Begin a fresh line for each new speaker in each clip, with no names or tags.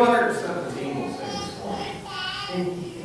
217 will sing this morning.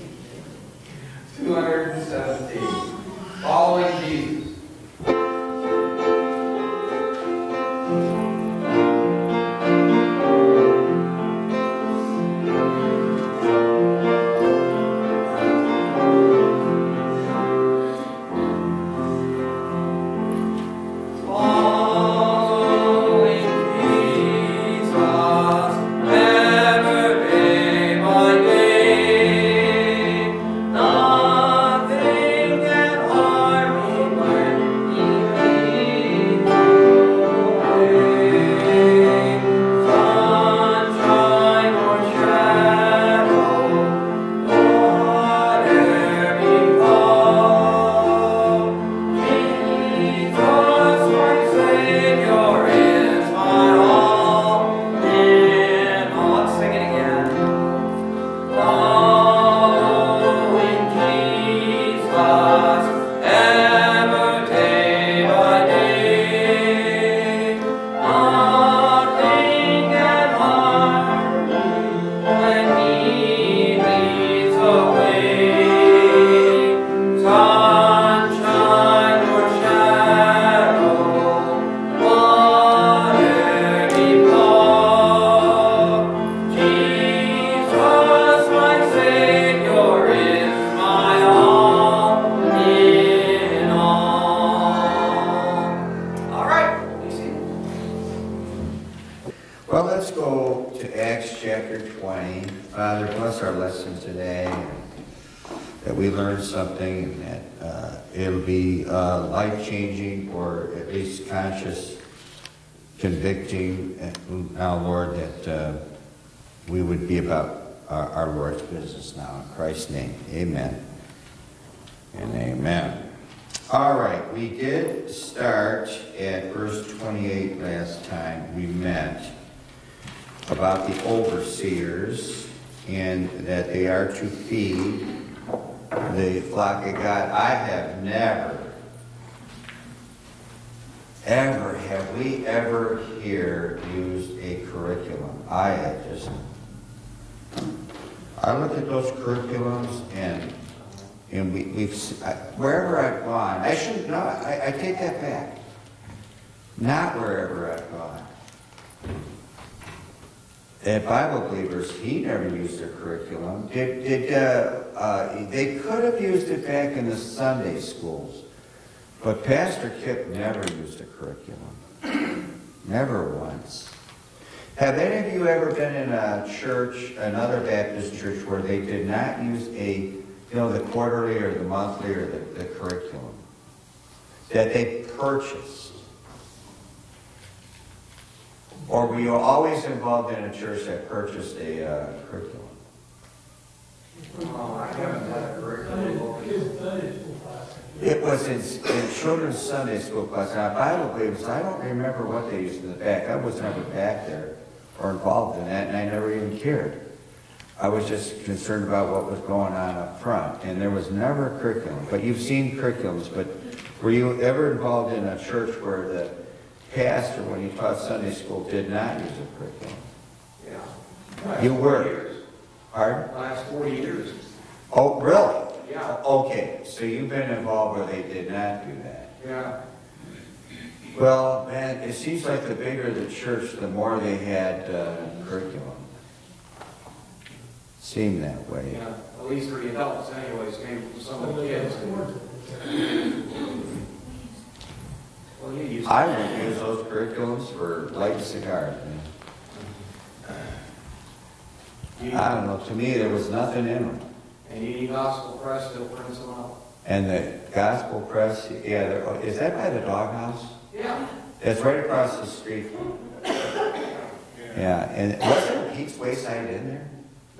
be about our,
our Lord's business now. In Christ's name, amen and amen. All right, we did start at verse 28 last time we met about the overseers and that they are to feed the flock of God. I have never, ever, have we ever here used a curriculum. I have just I look at those curriculums and, and we, we've, I, wherever I've gone, I should not, I, I take that back. Not wherever I've gone. At Bible believers, he never used their curriculum. Did, did, uh, uh, they could have used it back in the Sunday schools, but Pastor Kip never used a curriculum. never once. Have any of you ever been in a church, another Baptist church, where they did not use a, you know, the quarterly or the monthly or the, the curriculum that they purchased? Or were you always involved in a church that purchased a uh, curriculum?
Oh, I haven't had a curriculum.
It was in, in, children's Sunday school class. Now, Bible believers, I don't remember what they used in the back. I was never back there concerned about what was going on up front, and there was never a curriculum. But you've seen curriculums, but were you ever involved in a church where the pastor, when he taught Sunday school, did not use a curriculum?
Yeah. Last
You were.
Years.
Pardon?
Last 40 years.
Oh, really?
Yeah.
Okay, so you've been involved where they did not do that.
Yeah.
Well, man, it seems like the bigger the church, the more they had uh, curriculum. Seemed that way.
Yeah. At least for the adults anyways, came from some of the kids. Well, you use.
I would use those curriculums for lighting cigars. man. I don't know, to me, there was nothing in them.
And you need gospel press, they'll print some out.
And the gospel press, yeah, is that by the doghouse? It's right across the street. Yeah, and wasn't Pete's Wayside in there?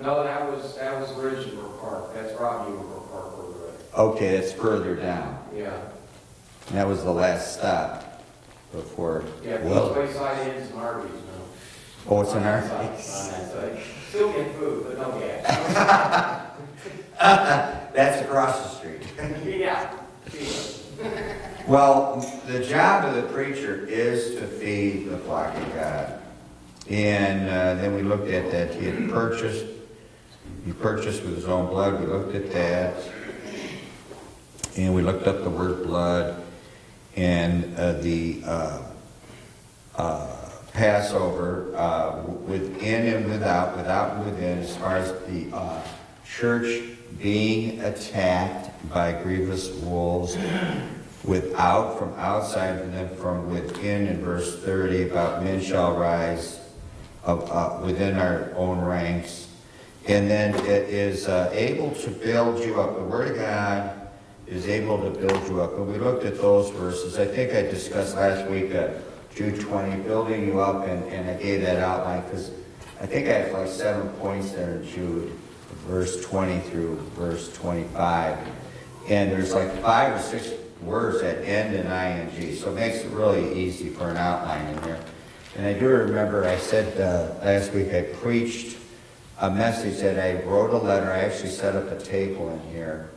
No, that was, that was Ridgebrook Park. That's Rocky River Park over
Okay, that's further down.
Yeah.
And that was the last stop before,
Yeah,
well,
Beach Wayside Inn's and Arby's now.
oh, it's an
On that
Arby's.
side, on that side. Still get food, but no gas.
That's across the street.
Yeah.
Well, the job of the preacher is to feed the flock of God. And uh, then we looked at that he had purchased, he purchased with his own blood, we looked at that. And we looked up the word blood and uh, the uh, uh, Passover uh, within and without, without and within, as far as the uh, church being attacked by grievous wolves without, from outside, and then from within in verse 30 about men shall rise of, uh, within our own ranks. And then it is uh, able to build you up. The Word of God is able to build you up. And we looked at those verses. I think I discussed last week uh, Jude 20, building you up, and, and I gave that outline because I think I have like seven points there in Jude, verse 20 through verse 25. And there's like five or six words that end in ing, so it makes it really easy for an outline in there. And I do remember I said uh, last week I preached a message that I wrote a letter. I actually set up a table in here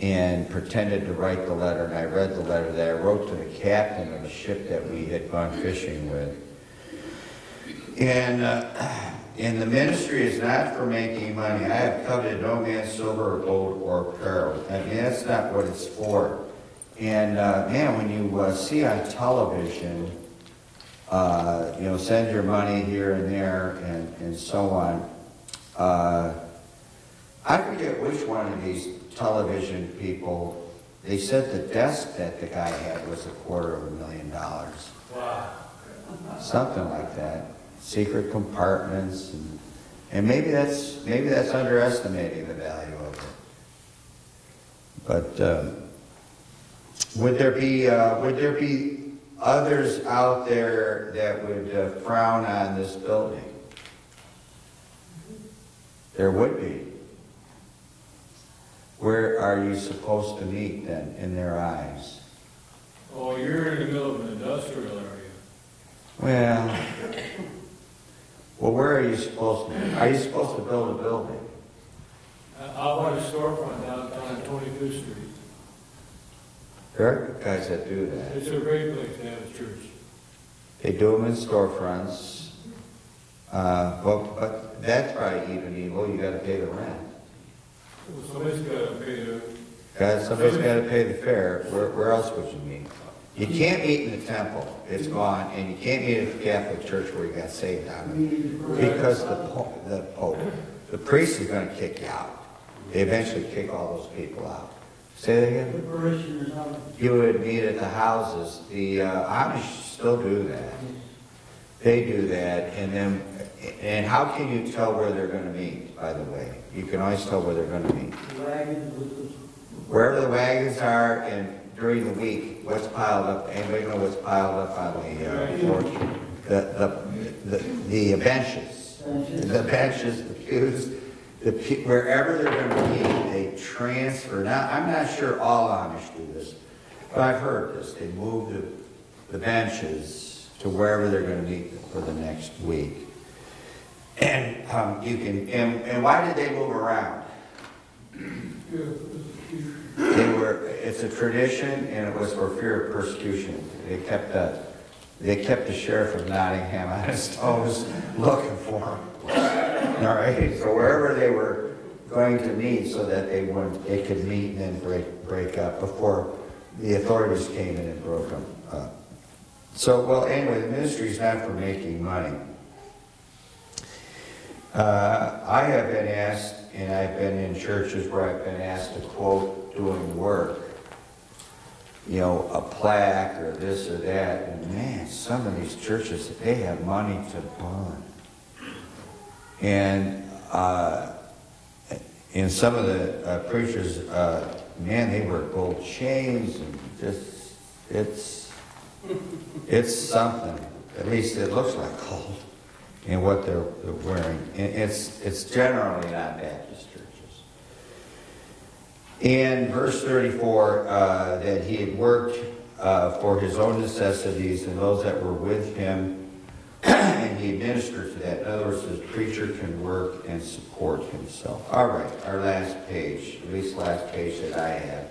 and pretended to write the letter. And I read the letter that I wrote to the captain of a ship that we had gone fishing with. And, uh, and the ministry is not for making money. I have coveted no man's silver or gold or apparel. I mean, that's not what it's for. And uh, man, when you uh, see on television, uh, you know, send your money here and there and, and so on. Uh, I forget which one of these television people, they said the desk that the guy had was a quarter of a million dollars.
Wow.
Something like that. Secret compartments and, and maybe that's maybe that's underestimating the value of it. But um, would there be uh, would there be others out there that would uh, frown on this building? There would be. Where are you supposed to meet then, in their eyes?
Oh, you're in the middle of an industrial area.
Well, well, where are you supposed to? Are you supposed to build a building?
I I want a storefront downtown Twenty-Fifth Street.
There are guys that do that.
It's a great place to have a church.
They do them in storefronts. Uh, but, but that's probably even evil. You got to pay the rent.
Well, Somebody's gotta pay the,
God, somebody's got to pay the fare. Where, where else would you meet? You can't meet in the temple. It's gone, and you can't meet at the Catholic Church where you got saved out of it. Because the pope, the pope, the priest is going to kick you out. They eventually kick all those people out. Say that again?
The parishioners out.
You would meet at the houses. The uh, Amish still do that. They do that, and then, and how can you tell where they're going to meet, by the way? You can always tell where they're going to meet. Wherever the wagons are, and during the week, what's piled up, anybody know what's piled up on the uh, porch? The, the, the the benches. The benches, the pews, the, wherever they're going to be, they transfer. Now, I'm not sure all Amish do this, but I've heard this. They move the, the benches to wherever they're going to meet for the next week. And um, you can, and, and why did they move around? They were, it's a tradition and it was for fear of persecution. They kept the, they kept the sheriff of Nottingham on his toes looking for him. All right, so wherever they were going to meet so that they would, they could meet and then break, break up before the authorities came in and broke them up. So, well, anyway, the ministry is not for making money. Uh, I have been asked, and I've been in churches where I've been asked to quote doing work, you know, a plaque or this or that, and man, some of these churches, they have money to burn. And, uh, and some of the uh, preachers, uh, man, they wear gold chains and just, it's, it's something. At least it looks like gold in what they're, they're wearing. And it's, it's generally not Baptist churches. In verse 34, uh, that he had worked uh, for his own necessities and those that were with him, and he administered to that. In other words, the preacher can work and support himself. All right, our last page, at least last page that I have.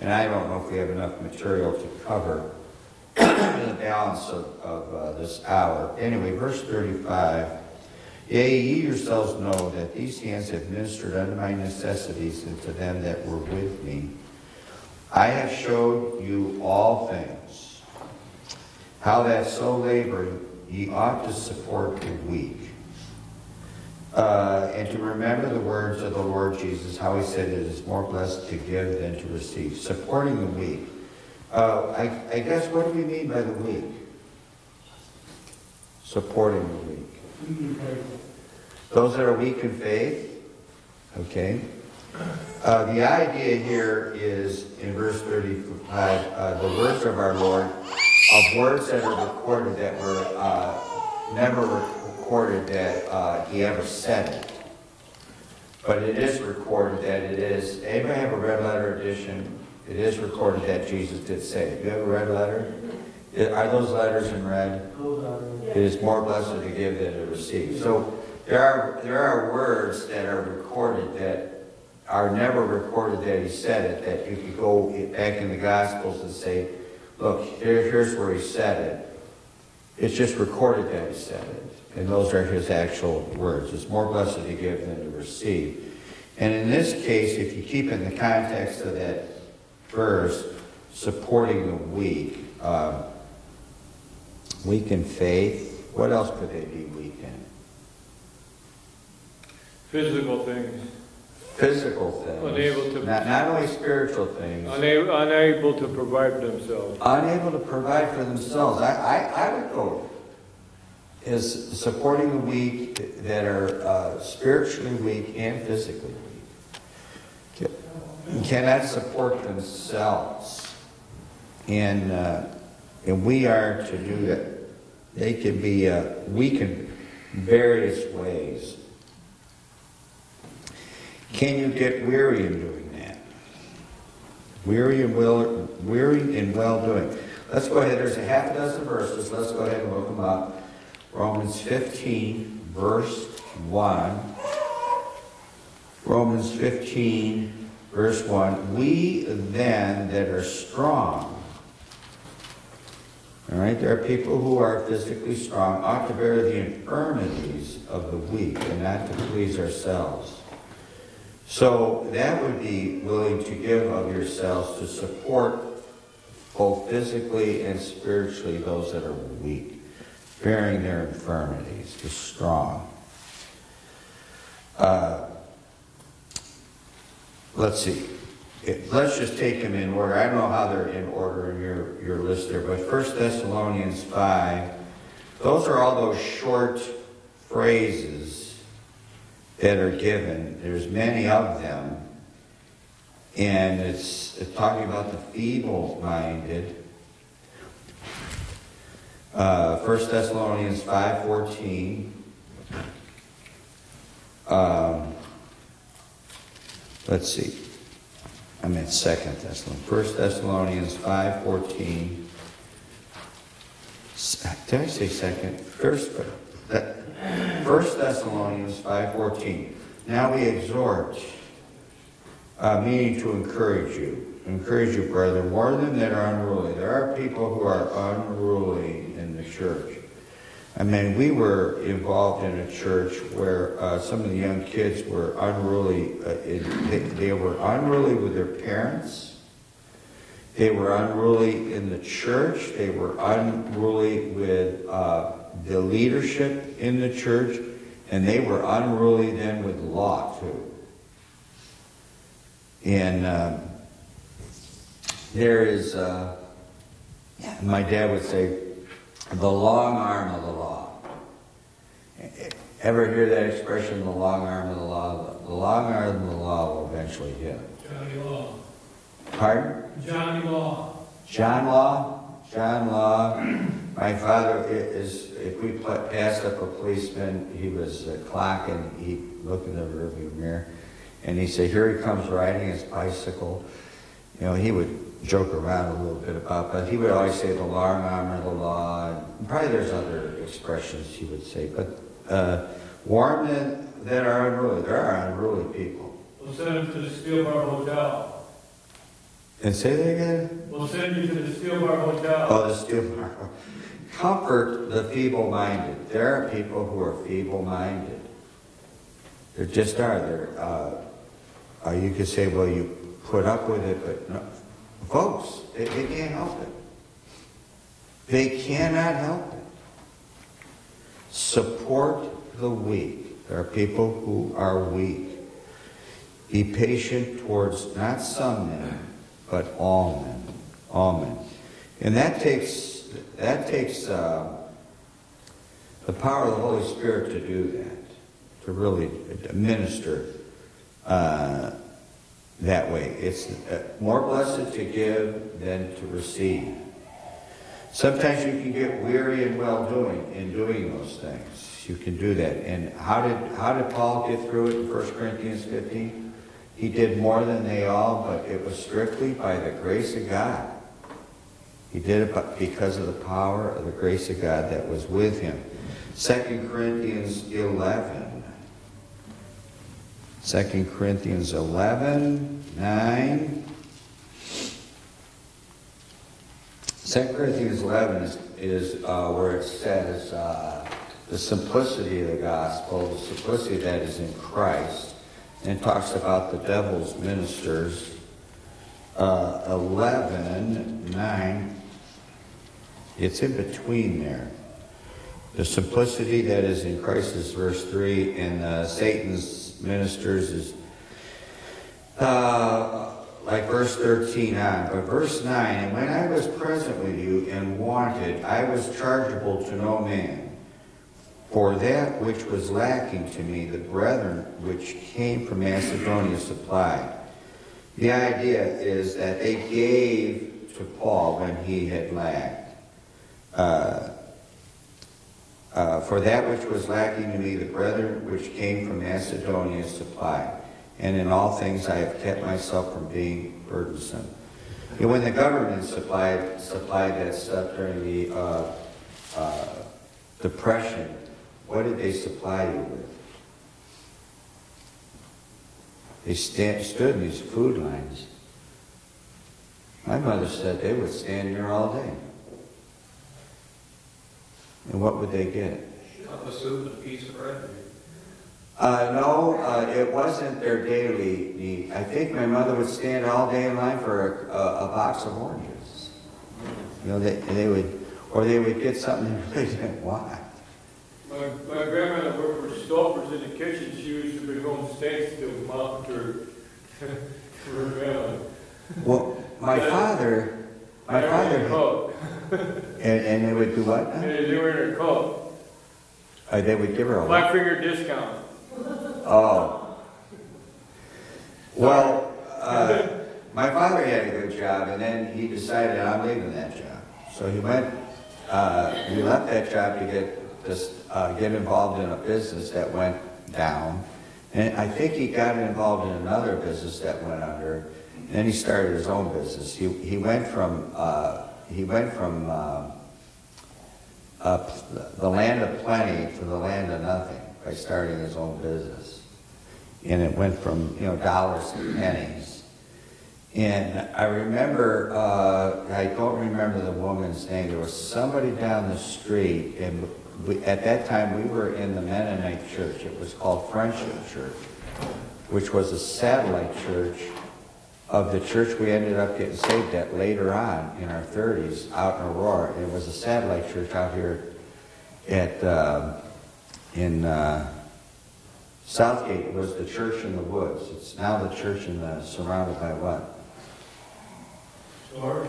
And I don't know if we have enough material to cover the balance of, of uh, this hour. Anyway, verse 35. Yea, ye yourselves know that these hands have ministered unto my necessities and to them that were with me. I have showed you all things, how that so laboring ye ought to support the weak. Uh, and to remember the words of the Lord Jesus, how he said it is more blessed to give than to receive. Supporting the weak. Uh, I, I guess what do we mean by the weak? Supporting the weak. Those that are weak in faith, okay? Uh, the idea here is in verse 35, uh, the words of our Lord, of words that are recorded that were uh, never recorded that uh, he ever said it. But it is recorded that it is, anybody have a red letter edition? It is recorded that Jesus did say it. You have a red letter? Are those letters in red? It is more blessed to give than to receive. So there are, there are words that are recorded that are never recorded that he said it, that you could go back in the Gospels and say, look, here, here's where he said it. It's just recorded that he said it. And those are his actual words. It's more blessed to give than to receive. And in this case, if you keep in the context of that verse, supporting the weak, um, weak in faith, what else could they be weak in?
Physical things,
Physical things.
Unable to-
Not, not only spiritual things.
unable, unable to provide for themselves.
Unable to provide for themselves. I, I, I would go is supporting the weak that are uh, spiritually weak and physically weak. Cannot support themselves. And, uh, and we are to do that. They can be uh, weak in various ways. Can you get weary in doing that? Weary and will, weary in well doing. Let's go ahead. There's a half a dozen verses. Let's go ahead and look them up. Romans 15, verse 1. Romans 15, verse 1. We then that are strong. All right, there are people who are physically strong ought to bear the infirmities of the weak and not to please ourselves. So that would be willing to give of yourselves to support both physically and spiritually those that are weak, bearing their infirmities, the strong. Uh, let's see. It- Let's just take them in order. I don't know how they're in order in your, your list there, but 1 Thessalonians 5, those are all those short phrases that are given. There's many of them. And it's, it's talking about the feeble-minded. Uh, 1 Thessalonians 5.14. Um, let's see. I meant 2 Thessalonians. 1 Thessalonians 5.14. Did I say second? First, that, 1 Thessalonians 5.14. Now we exhort, uh, meaning to encourage you. Encourage you, brethren, warn them that are unruly. There are people who are unruly in the church. I mean, we were involved in a church where uh, some of the young kids were unruly. Uh, in, they, they were unruly with their parents. They were unruly in the church. They were unruly with uh, the leadership in the church. And they were unruly then with law, too. And um, there is, uh, my dad would say, the long arm of the law. Ever hear that expression, the long arm of the law? The long arm of the law will eventually hit.
Johnny Law.
Pardon?
Johnny Law.
John Law? John Law. My father is, if we passed up a policeman, he was uh, clocking, he looked in the rearview mirror, and he said, here he comes riding his bicycle. You know, he would joke around a little bit about, but he would always say the arm of the law. and Probably there's other expressions he would say, but uh, warn them that are unruly. There are unruly people.
We'll send him to the Steel Bar Hotel.
And say that again?
We'll send you to the Steel Bar Hotel.
Oh, the steel bar. Comfort the feeble-minded. There are people who are feeble-minded. There just are. There, uh, uh, you could say, well, you put up with it, but no. Folks, they, they can't help it. They cannot help it. Support the weak. There are people who are weak. Be patient towards not some men, but all men. All men. And that takes that takes uh, the power of the Holy Spirit to do that, to really minister uh, that way. It's uh, more blessed to give than to receive. Sometimes you can get weary and well doing in doing those things. You can do that. And how did how did Paul get through it in 1 Corinthians 15? He did more than they all, but it was strictly by the grace of God. He did it because of the power of the grace of God that was with him. 2 Corinthians 11. 2 Corinthians 11, 9. 2 Corinthians 11 is, is uh, where it says uh, the simplicity of the gospel, the simplicity that is in Christ, and talks about the devil's ministers. Uh, 11, 9, it's in between there. The simplicity that is in Christ is verse 3, and uh, Satan's ministers is uh, like verse 13 on. But verse 9, and when I was present with you and wanted, I was chargeable to no man. For that which was lacking to me, the brethren which came from Macedonia supplied. The idea is that they gave to Paul when he had lacked. Uh, uh, for that which was lacking to me, the brethren which came from Macedonia supplied. And in all things I have kept myself from being burdensome. Know, when the government supplied supplied that stuff during the uh, uh, depression, what did they supply you with? They stand, stood in these food lines. My mother said they would stand there all day. And what would they get?
Cup of soup and a piece of bread.
Uh, no, uh, it wasn't their daily need. I think my mother would stand all day in line for a, a, a box of oranges. You know, they, they would, or they would get something they really didn't want.
My, my grandmother worked for Stouffer's in the kitchen. She used to bring home steaks to mom to her, to her family.
Well, my father, my
They were in
father,
her
and, and they would do what? now?
They they were in her coat.
Uh, they would give her a
Black finger discount.
Oh. Well, uh, my father had a good job, and then he decided I'm leaving that job. So he went, uh, he left that job to get this, uh, get involved in a business that went down. And I think he got involved in another business that went under. And then he started his own business. He, he went from, uh, he went from, uh, the land of plenty to the land of nothing by starting his own business. And it went from, you know, dollars to pennies. And I remember, uh, I don't remember the woman's name. There was somebody down the street, and we, at that time we were in the Mennonite church. It was called Friendship Church, which was a satellite church of the church we ended up getting saved at later on in our 30s out in Aurora. It was a satellite church out here at uh, in uh, Southgate. It was the church in the woods. It's now the church in the surrounded by what?
Or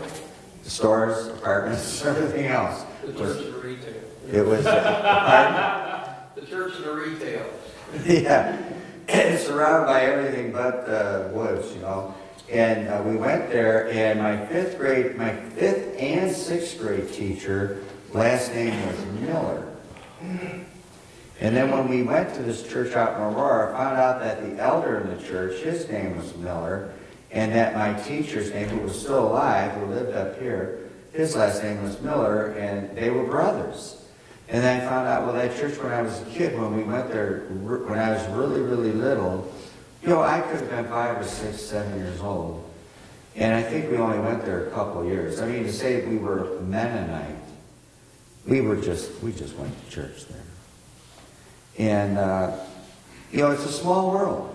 Stores, apartments, everything else.
The
It was,
church retail.
It was uh,
The church and the retail.
yeah, it's surrounded by everything but uh, woods, you know. And uh, we went there, and my fifth grade, my fifth and sixth grade teacher, last name was Miller. And then when we went to this church out in Aurora, I found out that the elder in the church, his name was Miller, and that my teacher's name, who was still alive, who lived up here, his last name was Miller, and they were brothers. And then I found out, well, that church when I was a kid, when we went there, when I was really, really little, you know, I could have been five or six, seven years old. And I think we only went there a couple years. I mean, to say we were Mennonite, we were just, we just went to church there. And, uh, you know, it's a small world.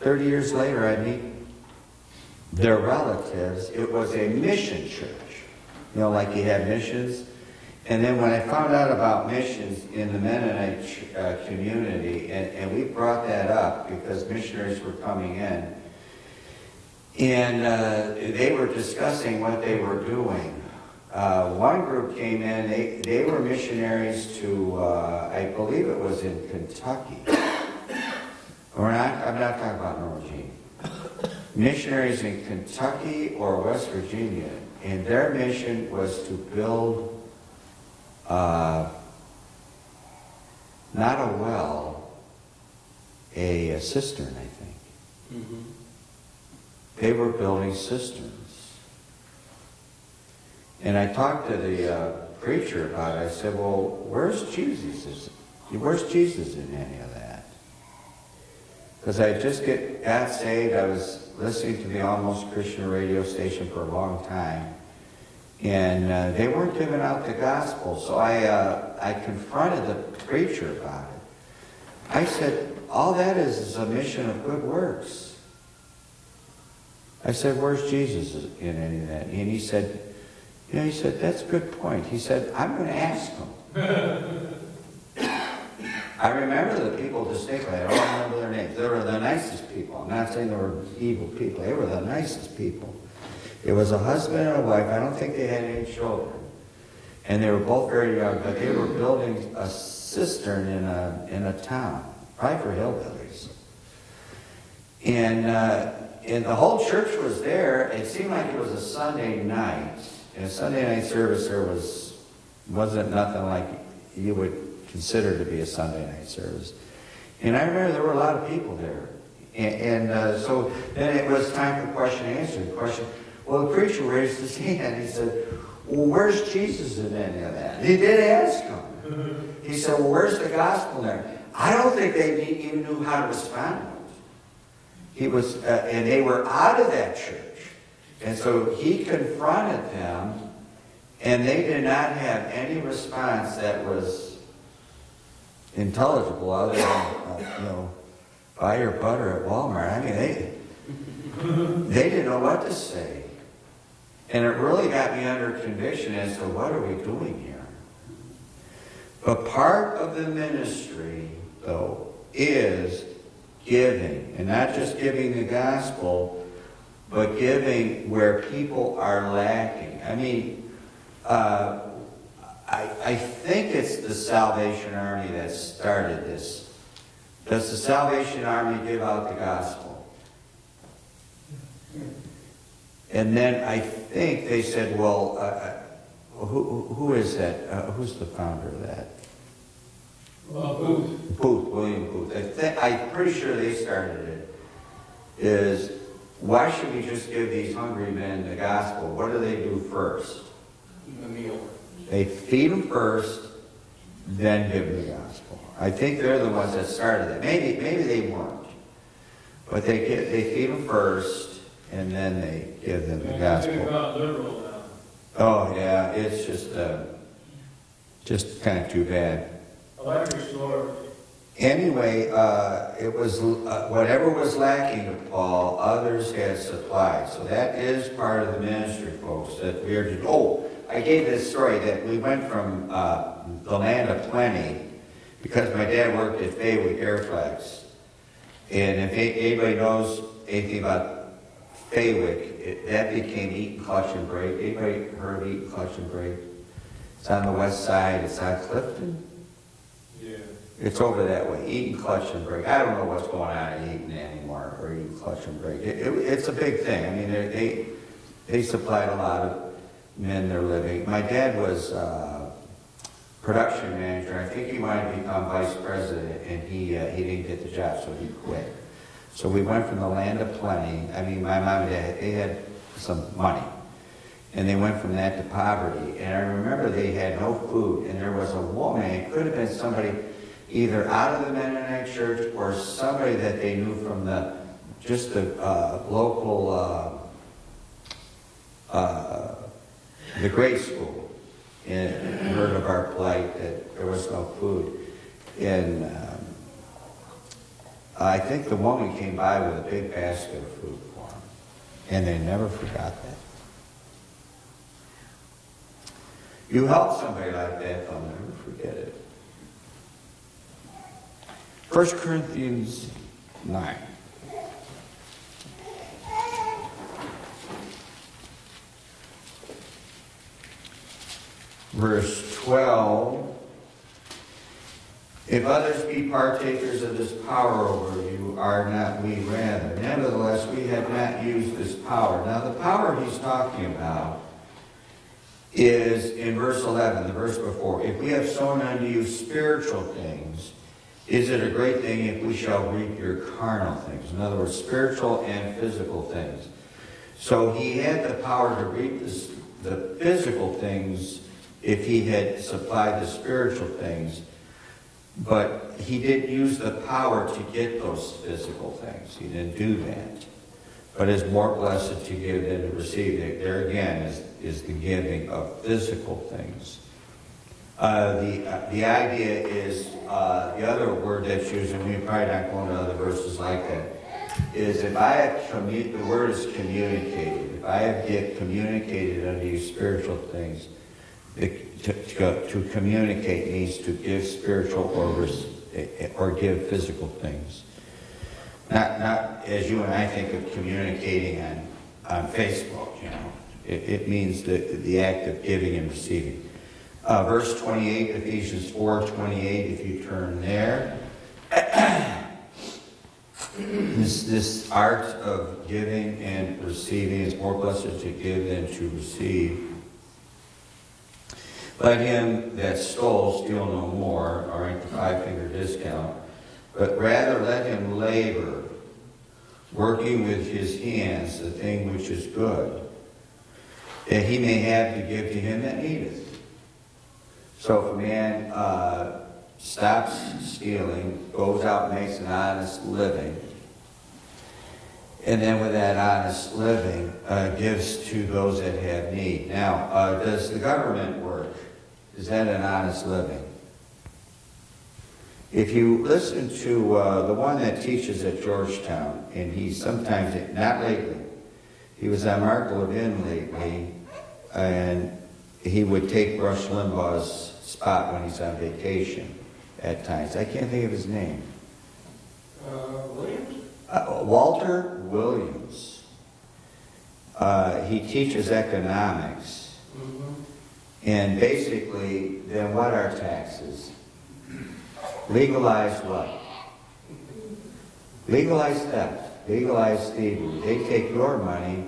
30 years later, I meet their relatives. It was a mission church. You know, like you had missions. And then when I found out about missions in the Mennonite uh, community, and, and we brought that up because missionaries were coming in, and uh, they were discussing what they were doing. Uh, one group came in, they, they were missionaries to, uh, I believe it was in Kentucky. We're not, I'm not talking about North Virginia. Missionaries in Kentucky or West Virginia, and their mission was to build uh, not a well, a, a cistern, I think. They were building cisterns. And I talked to the uh, preacher about it. I said, well, where's Jesus? Where's Jesus in any of that? Because I just get, got saved. I was listening to the Almost Christian radio station for a long time. And uh, they weren't giving out the gospel. So I, uh, I confronted the preacher about it. I said, all that is is a mission of good works. I said, where's Jesus in any of that? And he said, know, he said, that's a good point. He said, I'm going to ask him. I remember the people distinctly. I don't remember their names. They were the nicest people. I'm not saying they were evil people. They were the nicest people. It was a husband and a wife. I don't think they had any children. And they were both very young, but they were building a cistern in a, in a town, probably for hillbillies. And, uh, and the whole church was there. It seemed like it was a Sunday night. And a Sunday night service there was, wasn't nothing like you would consider to be a Sunday night service. And I remember there were a lot of people there. And, and uh, so then it was time for question and answer. Question, well, the preacher raised his hand. He said, well, where's Jesus in any of that? He did ask him. He said, well, where's the gospel there? I don't think they even knew how to respond to it. He was, uh, and they were out of that church. And so he confronted them, and they did not have any response that was intelligible other than, uh, you know, buy your butter at Walmart. I mean, they, they didn't know what to say. And it really got me under conviction as to what are we doing here. But part of the ministry, though, is giving. And not just giving the gospel, but giving where people are lacking. I mean, uh, I, I think it's the Salvation Army that started this. Does the Salvation Army give out the gospel? And then I think they said, well, uh, uh, who, who is that? Uh, who's the founder of that?
Uh, Booth.
Booth, William Booth. I think, I'm pretty sure they started it. Is why should we just give these hungry men the gospel? What do they do first?
The meal.
They feed them first, then give them the gospel. I think they're the ones that started it. Maybe, maybe they weren't. But they get, they feed them first, and then they give them the gospel.
gone liberal now.
Oh, yeah, it's just, uh, just kind of too bad.
I like your story.
Anyway, uh, it was, uh, whatever was lacking to Paul, others had supplied. So that is part of the ministry, folks, that we are to, oh, I gave this story that we went from, uh, the land of plenty, because my dad worked at Fawick Airflex. And if anybody knows anything about Fawick, it, that became Eaton Clutch and Brake. Anybody heard of Eaton Clutch and Brake? It's on the west side, it's on Clifton.
Yeah.
It's over that way, Eaton Clutch and Brake. I don't know what's going on at Eaton anymore, or Eaton Clutch and Brake. It, it, it's a big thing. I mean, they, they, they supplied a lot of men their living. My dad was, uh, production manager. I think he wanted to become vice president, and he, uh, he didn't get the job, so he quit. So we went from the land of plenty. I mean, my mom and dad, they had some money. And they went from that to poverty. And I remember they had no food, and there was a woman, it could have been somebody either out of the Mennonite church or somebody that they knew from the, just the uh, local uh, uh, the grade school and heard of our plight, that there was no food. And um, I think the woman came by with a big basket of food for him, And they never forgot that. You help somebody like that, they'll never forget it. 1 Corinthians 9. Verse 12. If others be partakers of this power over you, are not we rather? Nevertheless, we have not used this power. Now, the power he's talking about is in verse 11, the verse before. If we have sown unto you spiritual things, is it a great thing if we shall reap your carnal things? In other words, spiritual and physical things. So he had the power to reap the physical things if he had supplied the spiritual things. But he didn't use the power to get those physical things. He didn't do that. But it's more blessed to give than to receive. There again is, is the giving of physical things. Uh, the, uh, the idea is, uh, the other word that's used, and we probably not going to other verses like that, is if I have commu- the word is communicated. If I have get communicated unto you spiritual things, it, to, to, to communicate means to give spiritual or, eh, or give physical things. Not, not as you and I think of communicating on, on Facebook, you know. It, it means the, the act of giving and receiving. Uh, verse 28, Ephesians 4, 28, if you turn there. this, this art of giving and receiving is more blessed to give than to receive. Let him that stole steal no more, or ain't the five-finger discount, but rather let him labor, working with his hands the thing which is good, that he may have to give to him that needeth. So if a man uh, stops stealing, goes out and makes an honest living, and then with that honest living, uh, gives to those that have need. Now, uh, does the government work? Is that an honest living? If you listen to uh, the one that teaches at Georgetown, and he sometimes, not lately, he was on Mark Levin lately, and he would take Rush Limbaugh's spot when he's on vacation at times. I can't think of his name.
Uh, Williams?
Uh, Walter Williams. Uh, he teaches economics. And basically, then what are taxes? Legalize what? Legalize theft. Legalize thievery. They take your money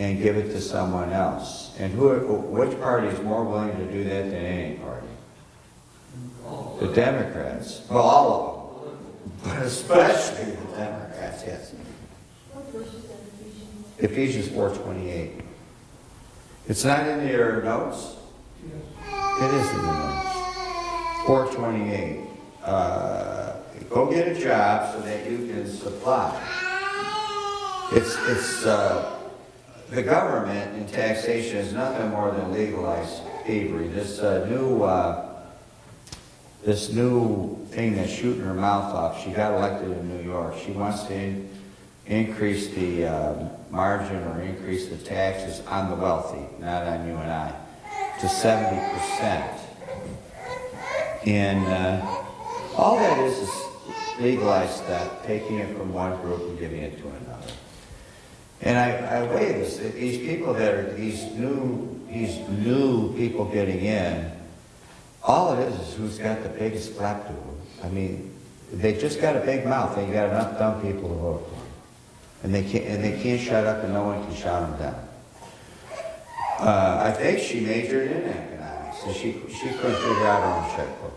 and give it to someone else. And who, which party is more willing to do that than any party? The Democrats. Well, all of them. But especially the Democrats, yes.
Ephesians
4.28. It's not in your notes? It is in the notes. 428. Uh, go get a job so that you can supply. It's, it's, uh, the government in taxation is nothing more than legalized thievery. This uh, new, uh, this new thing that's shooting her mouth off, she got elected in New York. She wants to in- increase the um, margin or increase the taxes on the wealthy, not on you and I, to 70%. And uh, all that is is legalized theft, taking it from one group and giving it to another. And I, I weigh this, these people that are, these new, these new people getting in, all it is is who's got the biggest flap to them. I mean, they just got a big mouth, you got enough dumb people to vote for them. And they can't, and they can't shut up and no one can shout them down. Uh, I think she majored in economics, and she, she couldn't figure out her own checkbook.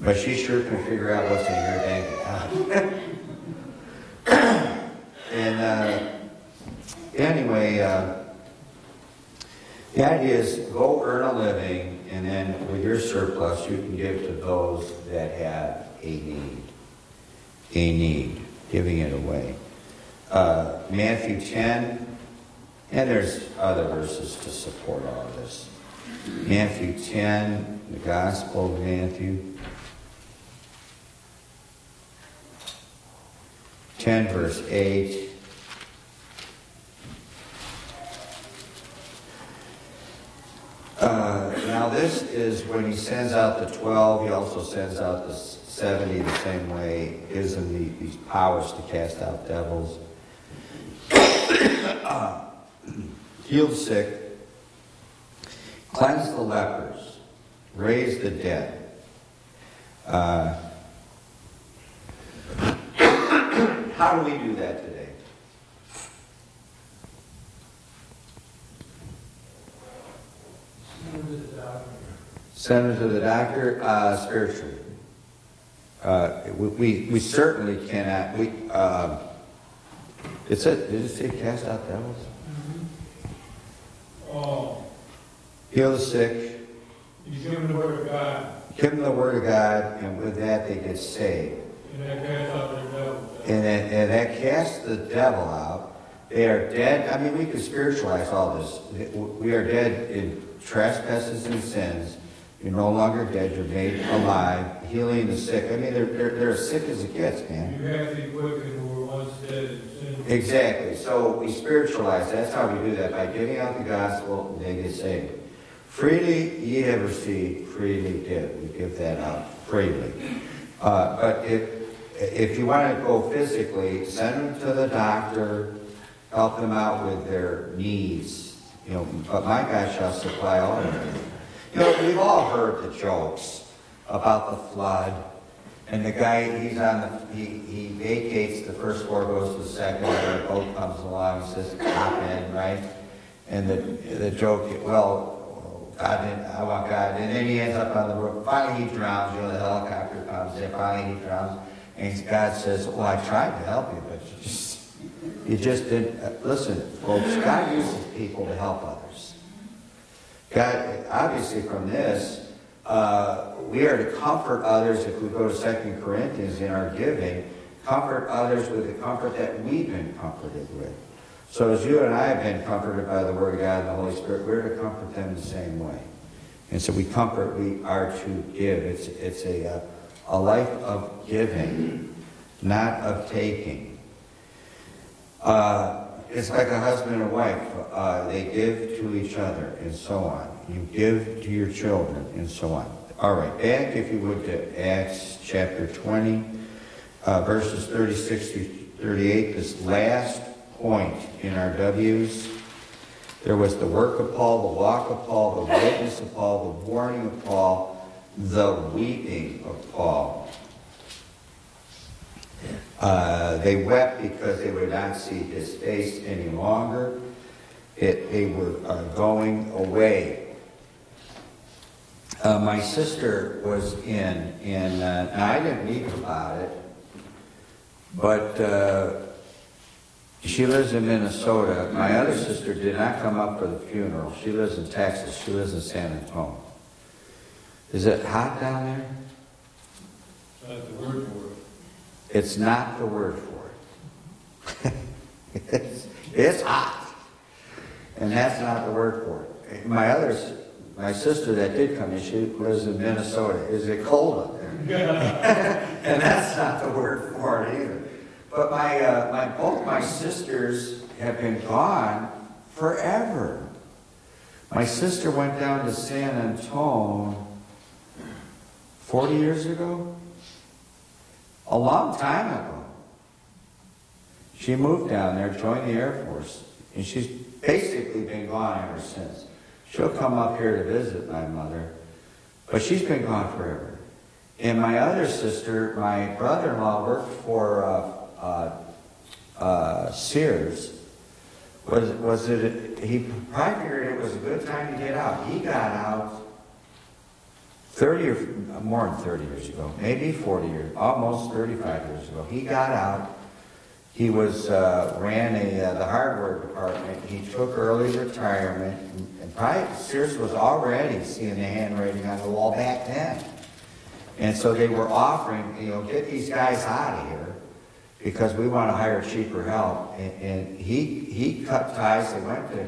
But she sure can figure out what's in your bank account. and uh, anyway, uh, the idea is go earn a living, and then with your surplus, you can give to those that have a need. A need, giving it away. Uh, Matthew 10, And there's other verses to support all this. Matthew 10, the Gospel of Matthew. 10 verse 8. Uh, now this is when he sends out the 12, he also sends out the 70 the same way, gives them the, these powers to cast out devils. Heal the sick, cleanse the lepers, raise the dead. Uh, how do we do that today? Send them to the doctor, uh, spiritually. Uh, we, we, we certainly cannot, we, uh, it said, did it say cast out devils?
Oh,
Heal the sick,
you give them the word of God,
give them the word of God, and with that they get saved.
and that casts out the devil.
And that, and that casts the devil out. They are dead. I mean, we could spiritualize all this. We are dead in trespasses and sins. You're no longer dead. You're made alive, healing the sick. I mean, they're, they're, they're as sick as it gets, man.
You have the wicked who were once dead.
Exactly. So we spiritualize. That's how we do that by giving out the gospel. They get saved. Freely ye have received, freely give. We give that out freely. Uh, but if if you want to go physically, send them to the doctor. Help them out with their needs. You know, but my God shall supply all of them. You know, we've all heard the jokes about the flood. And the guy, he's on the, he, he vacates the first floor, goes to the second, and a boat comes along and says, hop in, right? And the, the joke, well, God didn't, I want God, and then he ends up on the roof. Finally he drowns, you know, the helicopter comes in, finally he drowns. And God says, well, I tried to help you, but you just, you just didn't, uh, listen, folks, God uses people to help others. God, obviously from this, uh, we are to comfort others if we go to Second Corinthians in our giving, comfort others with the comfort that we've been comforted with. So as you and I have been comforted by the Word of God and the Holy Spirit, we're to comfort them the same way. And so we comfort, we are to give. It's, it's a, uh, a life of giving, not of taking. Uh, it's like a husband and wife. Uh, they give to each other and so on. You give to your children and so on. All right, back if you would to Acts chapter 20, uh, verses 36 to 38. This last point in our W's. There was the work of Paul, the walk of Paul, the witness of Paul, the warning of Paul, the weeping of Paul. Uh, they wept because they would not see his face any longer. It, they were uh, going away. Uh, my sister was in, and uh, now I didn't read about it, but uh, she lives in Minnesota. My other sister did not come up for the funeral. She lives in Texas. She lives in San Antonio. Is it hot down there?
That's the word.
It's not the word for it. it's, it's hot. And that's not the word for it. My other, my sister that did come in, she lives in Minnesota. Is it cold up there? and that's not the word for it either. But my, uh, my, both my sisters have been gone forever. My sister went down to San Antone 40 years ago. A long time ago. She moved down there, joined the Air Force, and she's basically been gone ever since. She'll come up here to visit my mother, but she's been gone forever. And my other sister, my brother-in-law worked for uh, uh, uh, Sears. Was was it? He probably figured it was a good time to get out. He got out 30 or more than 30 years ago, maybe 40 years, almost 35 years ago. He got out. He was uh, ran a uh, the hardware department. He took early retirement, and probably Sears was already seeing the handwriting on the wall back then. And so they were offering, you know, get these guys out of here. because we want to hire cheaper help. And, and he, he cut ties and went to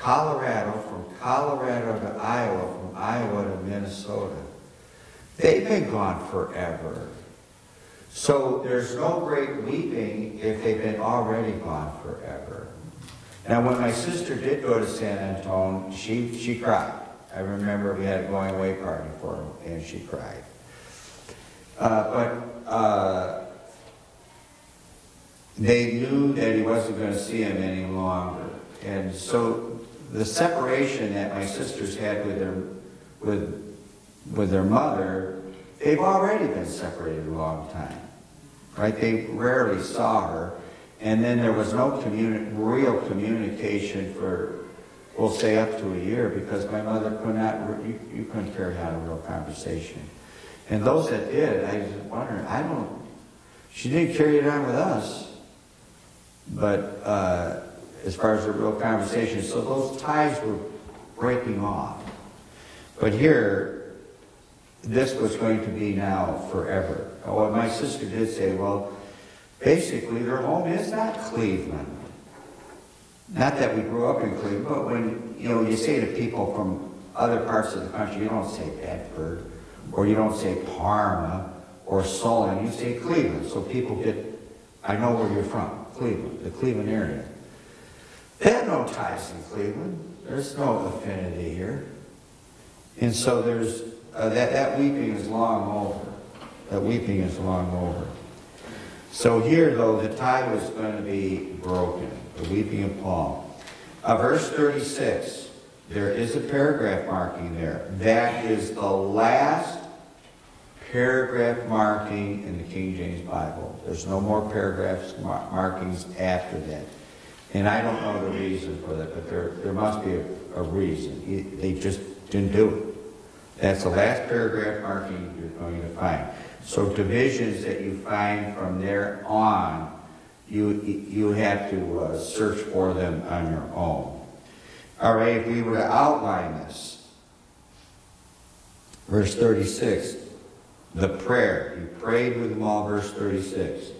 Colorado, from Colorado to Iowa, Iowa to Minnesota. They've been gone forever. So there's no great weeping if they've been already gone forever. Now, when my sister did go to San Antone, she, she cried. I remember we had a going away party for her, and she cried. Uh, but uh, they knew that he wasn't going to see him any longer. And so the separation that my sisters had with their, with, with their mother, they've already been separated a long time. Right? They rarely saw her. And then there was no communi- real communication for, we'll say, up to a year because my mother could not, you, you couldn't carry on a real conversation. And those that did, I was wondering, I don't, she didn't carry it on with us. But uh, as far as a real conversation, so those ties were breaking off. But here, this was going to be now forever. What my sister did say, well, basically their home is not Cleveland. Not that we grew up in Cleveland, but when you know you say to people from other parts of the country, you don't say Bedford, or you don't say Parma or Solon, you say Cleveland. So people get, I know where you're from, Cleveland, the Cleveland area. They have no ties in Cleveland. There's no affinity here. And so there's, uh, that, that weeping is long over. That weeping is long over. So here, though, the tie was going to be broken, the weeping of Paul. Uh, verse 36, there is a paragraph marking there. That is the last paragraph marking in the King James Bible. There's no more paragraphs mar- markings after that. And I don't know the reason for that, but there, there must be a, a reason. They just didn't do it. That's the last paragraph marking you're going to find. So divisions that you find from there on, you, you have to uh, search for them on your own. All right, if we were to outline this, verse 36, the prayer. He prayed with them all, verse 36.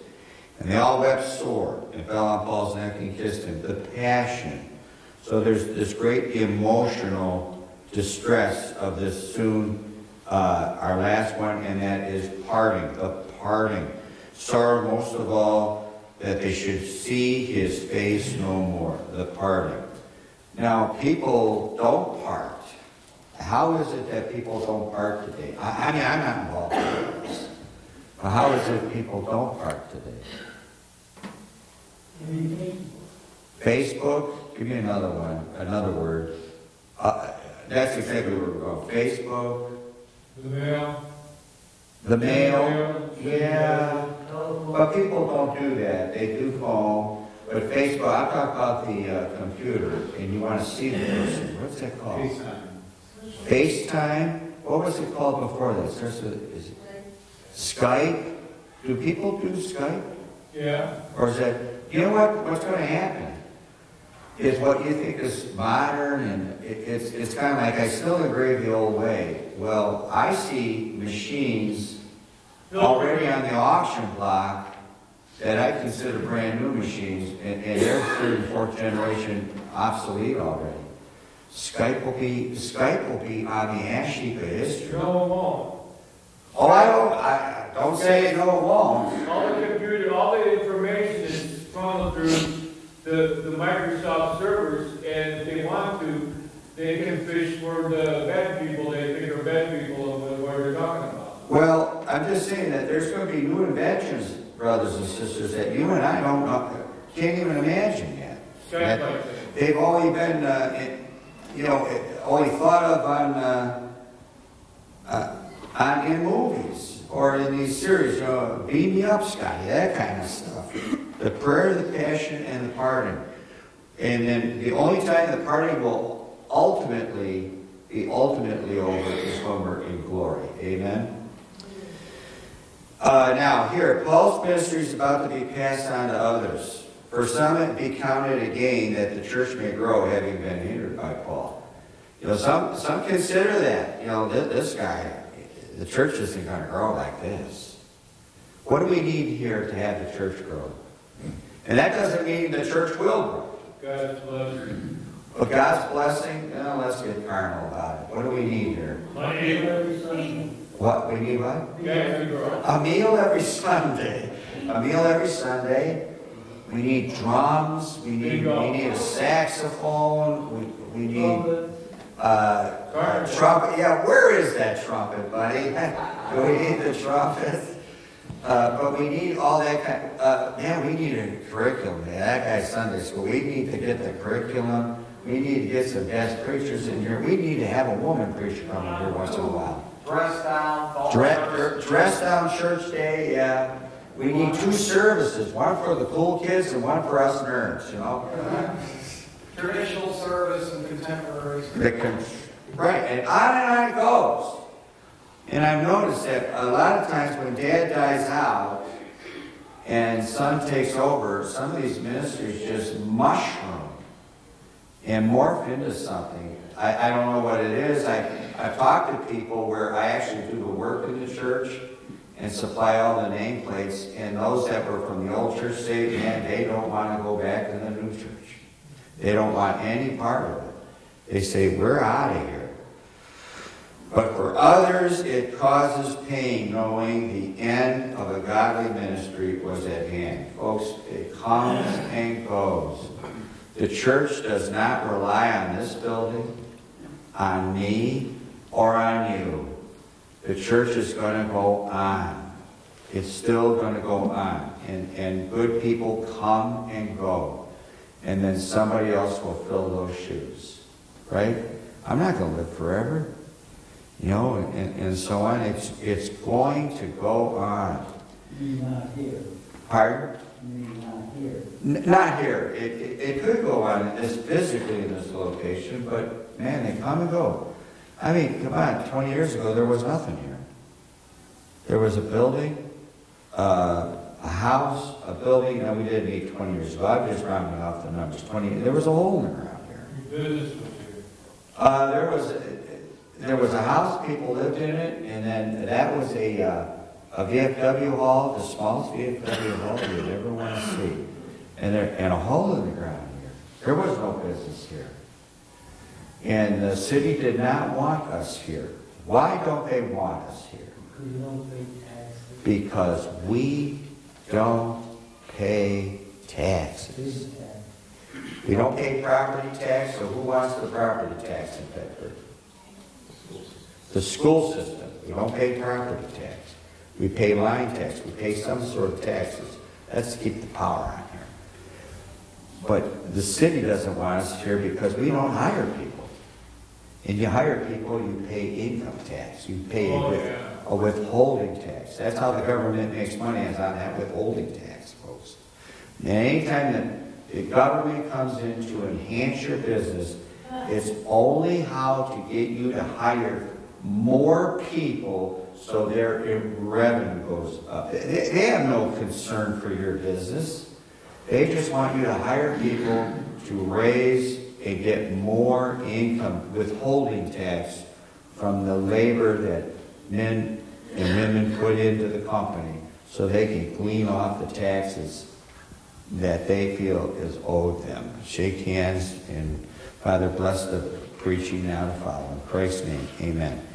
And they all wept sore and fell on Paul's neck and kissed him. The passion. So there's this great emotional distress of this soon, uh, our last one, and that is parting, the parting. Sorrow most of all that they should see his face no more, the parting. Now, people don't part. How is it that people don't part today? I, I mean, I'm not involved in this. But how is it people don't part today? Facebook, give me another one, another word. Uh, that's exactly where we're going. Facebook,
The mail.
the mail, yeah. But people don't do that. They do phone. But Facebook, I'm talking about the uh, computer, and you want to see the person. What's that called? FaceTime. FaceTime. What was it called before that? Starts with- is it Skype? Do people do Skype?
Yeah.
Or is that, you know what, what's going to happen? Is what you think is modern and it, it's, it's kind of like, I still agree with the old way. Well, I see machines already on the auction block that I consider brand new machines and, and they're third and fourth generation obsolete already. Skype will be, Skype will be on the ash heap of history.
No, it won't.
Oh, I don't, I, don't say no, it won't.
All the computer, all the information is funneled through the, the Microsoft servers, and if they want to, they can fish for the bad people they think are bad people and what they're talking about.
Well, I'm just saying that there's going to be new inventions, brothers and sisters, that you and I don't know, can't even imagine yet.
That.
They've only been, uh, in- you know, only thought of on, uh, uh, on in movies or in these series. You know, beam me up, Scotty, that kind of stuff. The prayer, the passion, and the pardon. And then the only time the party will ultimately be ultimately over is when we're in glory. Amen. Uh, now, here, Paul's ministry is about to be passed on to others. For some, it be counted a gain that the church may grow, having been hindered by Paul. You know, some, some consider that, you know, this, this guy, the church isn't going to grow like this. What do we need here to have the church grow? And that doesn't mean the church will grow.
God's blessing.
But God's blessing, well, let's get carnal about it. What do we need here?
Money,
Every Sunday.
What, we need what?
gas and grow.
A meal every Sunday. A meal every Sunday. We need drums. We need, we need a saxophone. We, we need uh, a trumpet. Yeah, where is that trumpet, buddy? Do we need the trumpet? Uh, but we need all that kind. Uh, man, we need a curriculum. Man. That guy's Sunday school. We need to get the curriculum. We need to get some guest preachers in here. We need to have a woman preacher come in here once in a while.
Dress down,
Dress,
service.
dress down church day, yeah. We need two services, one for the cool kids and one for us nerds, you know?
Traditional service and contemporary.
The con- Right, and on and on it goes. And I've noticed that a lot of times when dad dies out and son takes over, some of these ministries just mushroom and morph into something. I, I don't know what it is. I, I've talked to people where I actually do the work in the church and supply all the nameplates, and those that were from the old church say, man, they don't want to go back to the new church. They don't want any part of it. They say, we're out of here. But for others, it causes pain knowing the end of a godly ministry was at hand. Folks, it comes and goes. The church does not rely on this building, on me, or on you. The church is going to go on. It's still going to go on. And, and good people come and go. And then somebody else will fill those shoes. Right? I'm not going to live forever. You know, and, and so on. It's, it's going to go on.
Not here.
Pardon?
Not here.
N- Not here. It, it, it could go on in this, physically in this location, but man, they come and go. I mean, come on, 20 years ago, there was nothing here. There was a building, uh, a house, a building, no, we didn't need 20 years ago. I'm just rounding off the numbers. 20, there was a hole in the ground here.
Business was here.
Uh, there was, there was a house, people lived in it, and then that was a, uh, a VFW hall, the smallest VFW hall you'd ever want to see. And there, and a hole in the ground here. There was no business here. And the city did not want us here. Why don't they want us here?
Because you don't pay taxes.
Because we don't pay taxes. We don't pay property tax, so who wants the property tax in Bedford? The school system. We don't pay property tax. We pay line tax. We pay some sort of taxes. That's to keep the power on here. But the city doesn't want us here because we don't hire people. And you hire people, you pay income tax. You pay a
Oh,
with- a withholding tax. That's how the government makes money is on that withholding tax, folks. And anytime that the government comes in to enhance your business, it's only how to get you to hire more people so their revenue goes up. They they have no concern for your business. They just want you to hire people to raise and get more income, withholding tax from the labor that men and women put into the company so they can clean off the taxes that they feel is owed them. Shake hands and Father, bless the preaching now to follow. In Christ's name, amen.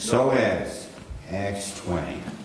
So as Acts 20.